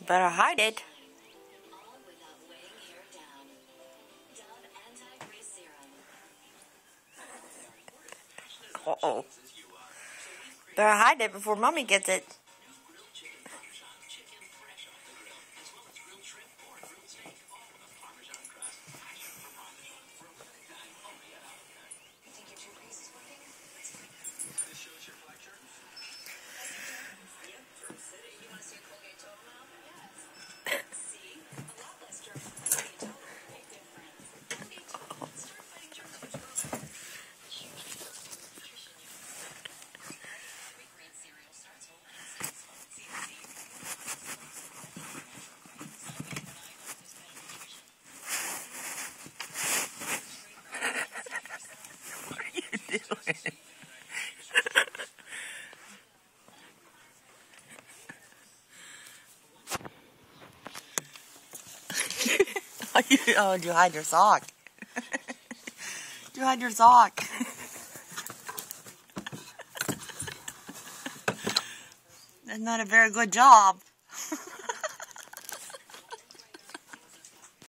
Better hide it. Uh oh. Better hide it before mommy gets it. Oh, oh, you hide your sock. you hide your sock. That's not a very good job.